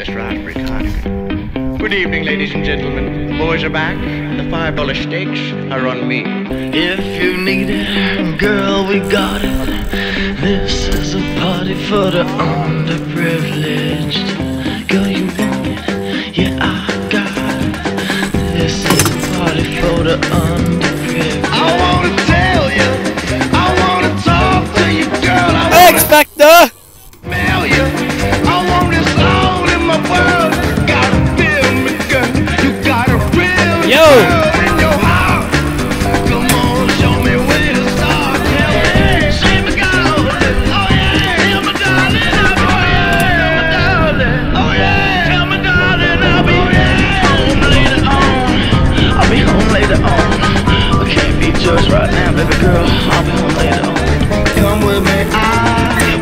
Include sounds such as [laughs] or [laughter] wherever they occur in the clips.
this raspberry cardigan. Good evening, ladies and gentlemen. The boys are back, and the five dollar steaks are on me. If you need it, girl, we got it. This is a party for the underprivileged. Girl, you want it? Yeah, I got it. This is a party for the underprivileged. I wanna tell you, I wanna talk to you, girl. I X wanna Factor!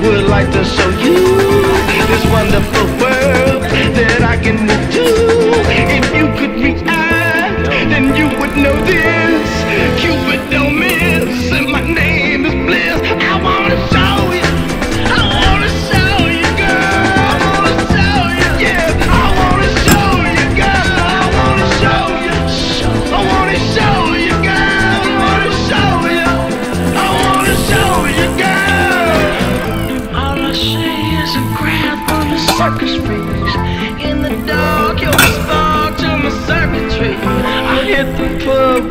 Would like to show you this wonderful world that I can do. In the dark, you're a spark to my circuitry. I hit the pub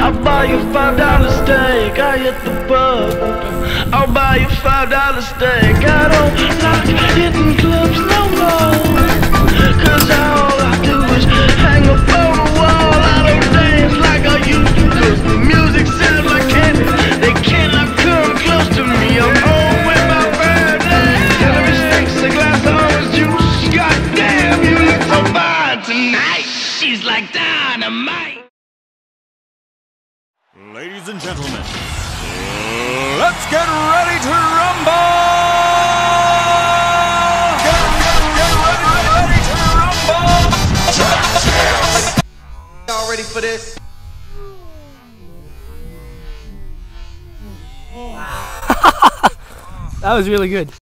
I'll buy you five dollar steak. I hit the pub. I'll buy you five dollar steak. I don't like hitting clubs no more. Like dynamite. Ladies and gentlemen, let's get ready to rumble! Get, get, get ready, ready to rumble! Y'all ready for this? [laughs] That was really good.